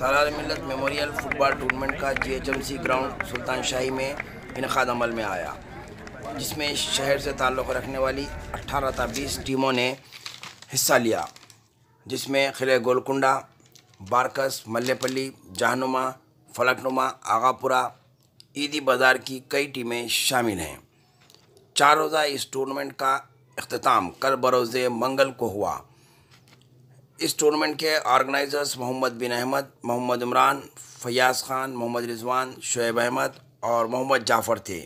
Salar Millat memorial football tournament का GHMC ground Sultan Shahi में इनका अमल में आया, जिसमें शहर से ताल्लुक़ रखने वाली 18 था बीस टीमों ने हिस्सा लिया, जिसमें खिले गोलकुंडा, बारकस, मल्लेपल्ली, जहनुमा, फलकनुमा, आगापुरा, ईदी बाज़ार की कई टीमें शामिल हैं। चार रोज़ा इस टूर्नामेंट का अख्ताम कल बरोज़ मंगल को हुआ। इस टूर्नामेंट के ऑर्गेनाइजर्स मोहम्मद बिन अहमद, मोहम्मद इमरान, फयाज़ खान, मोहम्मद रिजवान, शुएब अहमद और मोहम्मद जाफ़र थे।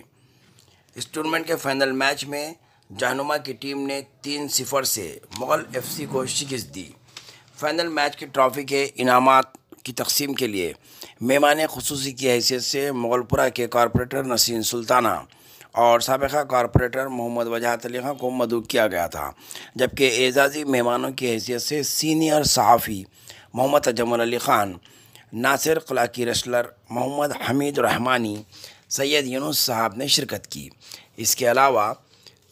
इस टूर्नामेंट के फाइनल मैच में जहनुमा की टीम ने तीन सिफर से मुग़ल एफसी को शिकस्त दी। फाइनल मैच की ट्रॉफ़ी के इनाम की तकसीम के लिए मेहमान खसूसी की हैसियत से मुगलपुरा के कॉरपोरेटर नसीन सुल्ताना और सबका कॉरपोरेटर मोहम्मद वजाहत अली खां को मदू किया गया था, जबकि एजाज़ी मेहमानों की हैसियत से सीनियर सहाफ़ी मोहम्मद अजमल अली ख़ान, नासिर कलाकी रसलर मोहम्मद हमीद रहमानी, सैयद यूनुस साहब ने शिरकत की। इसके अलावा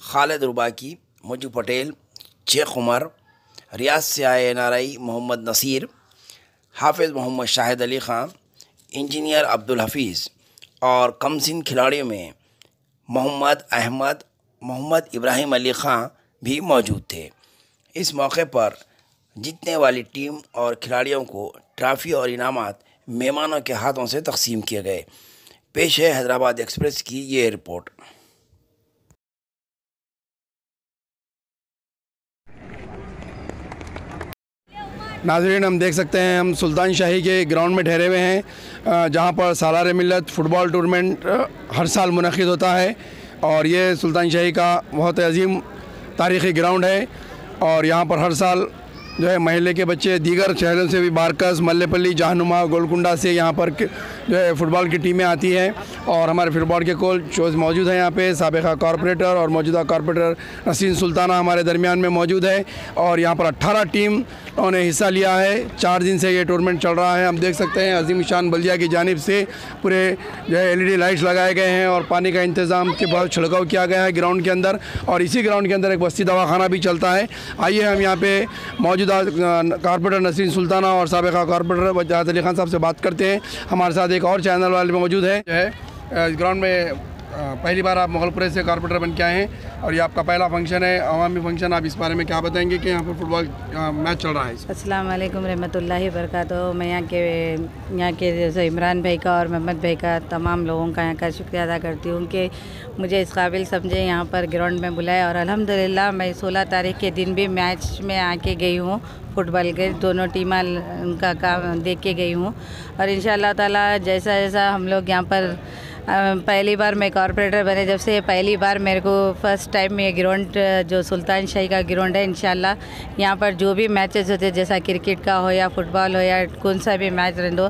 खालिद रुबाकी, मजू पटेल, शेख उमर, रियाज से आए N R I Mohammed Naseer, Hafiz Mohammed Shahid Ali Khan engineer Abdul Hafeez और कमसिन खिलाड़ियों में मोहम्मद अहमद, मोहम्मद इब्राहिम अली ख़ां भी मौजूद थे। इस मौके पर जीतने वाली टीम और खिलाड़ियों को ट्रॉफ़ी और इनामात मेहमानों के हाथों से तकसीम किए गए। पेश है हैदराबाद एक्सप्रेस की ये रिपोर्ट। नाजरीन, हम देख सकते हैं, हम सुल्तान शाही के ग्राउंड में ठहरे हुए हैं जहाँ पर सालार मिलत फुटबॉल टूर्नामेंट हर साल मनद होता है। और ये सुल्तान शाही का बहुत अजीम तारीख़ी ग्राउंड है और यहाँ पर हर साल जो है महल्ले के बच्चे दीगर शहरों से भी बारकस, मल्लेपल्ली, जहानुमा, गोलकुंडा से यहाँ पर जो है फुटबॉल की टीमें आती हैं। और हमारे फुटबॉल के कोच मौजूद हैं यहाँ पे। सबका कॉरपोरेटर और मौजूदा कॉरपोरेटर नसीन सुल्ताना हमारे दरमियान में मौजूद है। और यहाँ पर 18 टीम ने हिस्सा लिया है। चार दिन से ये टूर्नामेंट चल रहा है। हम देख सकते हैं अजीम शान बलिया की जानब से पूरे, जो है एलईडी लाइट्स लगाए गए हैं और पानी का इंतज़ाम के बाद छिड़काव किया गया है ग्राउंड के अंदर। और इसी ग्राउंड के अंदर एक बस्ती दवाखाना भी चलता है। आइए हम यहाँ पर मौजूदा कॉरपोरेटर नसीन सुल्ताना और सबका कॉरपोरेटर वजाहत अली खान साहब से बात करते हैं। हमारे साथ एक और चैनल वाले मौजूद हैं, जो है ग्राउंड में पहली बार आप मुगलपुरे से कॉरपोरेटर बन के आए हैं और ये आपका पहला फ़ंक्शन है। अवामी फ़ंक्शन आप इस बारे में क्या बताएँगे कि यहाँ पर फुटबॉल मैच चल रहा है अस्सलाम वालेकुम रहमतुल्लाहि बरकात मैं यहाँ के यहाँ के जैसे इमरान भाई का और मोहम्मद भाई का तमाम लोगों का यहाँ का शुक्रिया अदा करती हूँ कि मुझे इस काबिल समझे यहाँ पर ग्राउंड में बुलाया और अल्हम्दुलिल्लाह मैं सोलह तारीख के दिन भी मैच में आके गई हूँ फुटबॉल के। दोनों टीम उनका काम देख के गई हूँ और इन ताला जैसा जैसा हम लोग यहाँ पर पहली बार मैं कॉरपोरेटर बने, जब से पहली बार मेरे को फ़र्स्ट टाइम ये ग्राउंड जो सुल्तान शाही का ग्राउंड है, इंशाल्लाह, यहाँ पर जो भी मैचेस होते जैसा क्रिकेट का हो या फुटबॉल हो या कौन सा भी मैच रह दो,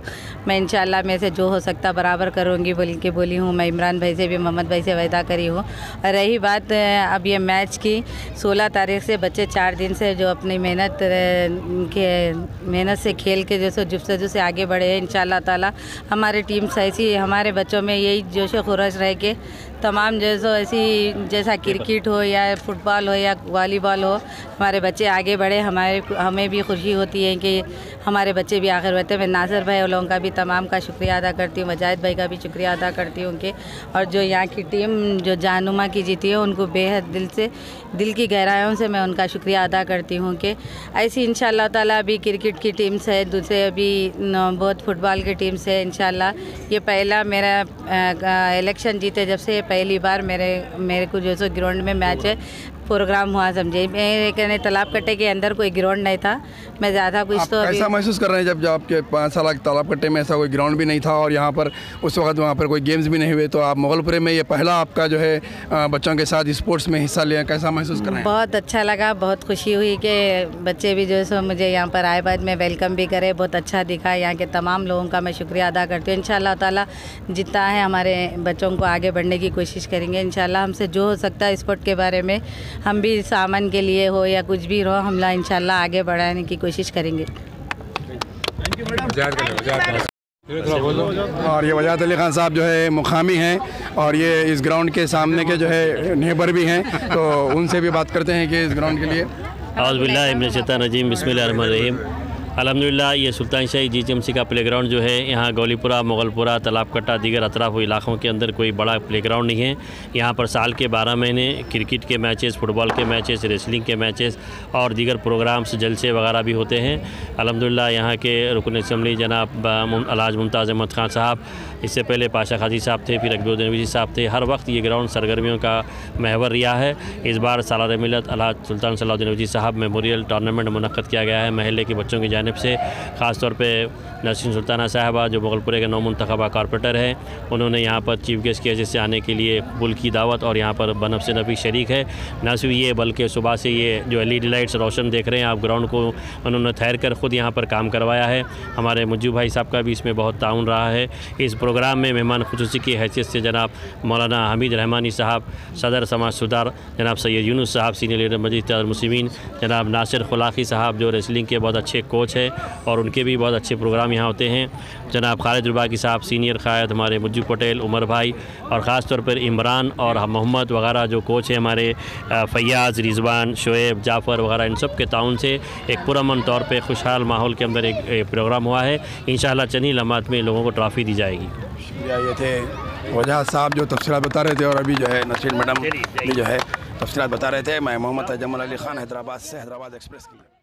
मैं इंशाल्लाह, में से जो हो सकता बराबर करूँगी, बोल के बोली हूँ। मैं इमरान भाई से भी, मोहम्मद भाई से वायदा करी हूँ। और रही बात अब ये मैच की, सोलह तारीख से बच्चे चार दिन से जो अपनी मेहनत के, मेहनत से खेल के जैसे जुस्सजू से आगे बढ़े हैं इन ताला। हमारी टीम ऐसी, हमारे बच्चों में यही जोश खुरश रह के तमाम जैसो ऐसी, जैसा क्रिकेट हो या फुटबॉल हो या वॉलीबॉल हो, हमारे बच्चे आगे बढ़े, हमारे हमें भी खुशी होती है कि हमारे बच्चे भी आखिर बढ़ते मैं नासिर भाई लोगों का भी तमाम का शुक्रिया अदा करती हूँ वजाहिद भाई का भी शुक्रिया अदा करती हूँ कि और जो यहाँ की टीम, जो जाननुमा की जीती है, उनको बेहद दिल से, दिल की गहराइयों से मैं उनका शुक्रिया अदा करती हूँ कि ऐसी इन ताला अभी क्रिकेट की टीम्स है, दूसरे अभी बहुत फुटबॉल की टीम्स से इन ये पहला मेरा इलेक्शन जीते जब से पहली बार मेरे मेरे को जो है सो ग्राउंड में मैच है। प्रोग्राम हुआ समझे? मेरे कहने तालाब कट्टे के अंदर कोई ग्राउंड नहीं था। मैं ज़्यादा कुछ तो ऐसा महसूस कर रहे हैं जब जब आपके पाँच साल तालाब कट्टे में ऐसा कोई ग्राउंड भी नहीं था और यहाँ पर उस वक्त वहाँ पर कोई गेम्स भी नहीं हुए तो आप मुगलपुरे में ये पहला आपका जो है बच्चों के साथ स्पोर्ट्स में हिस्सा लिया कैसा महसूस कर रहे हैं? बहुत अच्छा लगा बहुत खुशी हुई कि बच्चे भी जो है सो मुझे यहाँ पर आए बाद में वेलकम भी करे बहुत अच्छा दिखा। यहाँ के तमाम लोगों का मैं शुक्रिया अदा करती हूँ। इन ताला जितना है हमारे बच्चों को आगे बढ़ने की कोशिश करेंगे। इन हमसे जो हो सकता है स्पोर्ट के बारे में हम भी सामान के लिए हो या कुछ भी हो हम इन आगे बढ़ाने की कोशिश करेंगे। और ये वजात अली खान साहब जो है मुकामी हैं और ये इस ग्राउंड के सामने के जो है नेबर भी हैं। तो उनसे भी बात करते हैं कि इस ग्राउंड के लिए। अज़बिल्लाजीम बसमीम अलहमदिल्ला ये सुल्तान शाही जी एम सी का प्ले ग्राउंड जो है, यहाँ गौलीपुरा, मुगलपुरा तालाब कट्टा दीगर अतराफ इलाकों के अंदर कोई बड़ा प्ले ग्राउंड नहीं है। यहाँ पर साल के बारह महीने क्रिकेट के मैचेस फुटबॉल के मैचेस रेसलिंग के मैचेस और दीगर प्रोग्राम्स जलसे वगैरह भी होते हैं। अलहमदिल्ला यहाँ के रुकन असम्बली जनाब अलाज मुमताज़ अहमद खान साहब, इससे पहले पाशा खाजी साहब थे, फिर अकबुद्दीन नबी साहब थे। हर वक्त ये ग्राउंड सरगर्मियों का महवर रिया है। इस बार सालार मिलत अलाज सुल्तान सलाउद्दीन साहब मेमोरियल टूर्नामेंट मुनद किया गया है। महल्ले के बच्चों की जानब से ख़ास तौर पर नसरीन सुल्ताना साहबा, जो मुगलपुरे के नौ मंतखबा कारपोरेटर हैं, उन्होंने यहाँ पर चीफ गेस्ट की वजह से आने के लिए बुल की दावत और यहाँ पर बनब से नबी शरीक है। न सिर्फ़ ये, बल्कि सुबह से ये जो एल ई डी लाइट्स रोशन देख रहे हैं आप ग्राउंड को, उन्होंने ठहर कर ख़ुद यहाँ पर काम करवाया है। हमारे मुज्जू भाई साहब का भी इसमें बहुत ताउन रहा है। इस प्रोग्राम में मेहमान खसूसी की हैसियत से जनाब मौलाना हमीद रहमानी साहब, सदर समाज सुधार जनाब सैद यूनुस साहब, सीनियर लीडर मजीद मुस्लिमीन जनाब नासिर खुलाकी साहब, जो रेसलिंग के बहुत अच्छे कोच हैं और उनके भी बहुत अच्छे प्रोग्राम यहाँ होते हैं। जनाब खालिद रुबाकी साहब सीनियर कायद हमारे मुज्जू पटेल उमर भाई और ख़ास तौर पर इमरान और मोहम्मद वगैरह जो कोच हैं हमारे फ़ैयाज़ रिजवान शुएब जाफ़र वगैरह इन सब के ताउन से एक पुरमन तौर पर खुशहाल माहौल के अंदर एक प्रोग्राम हुआ है। इन चंद लम्हात में लोगों को ट्रॉफ़ी दी जाएगी। शुक्रिया ये थे वजह साहब जो तफसी बता रहे थे और अभी जो है नसीर मैडम जो है तफसी बता रहे थे। मैं मोहम्मद अजमल अली ख़ान हैदराबाद से हैदराबाद एक्सप्रेस के लिए।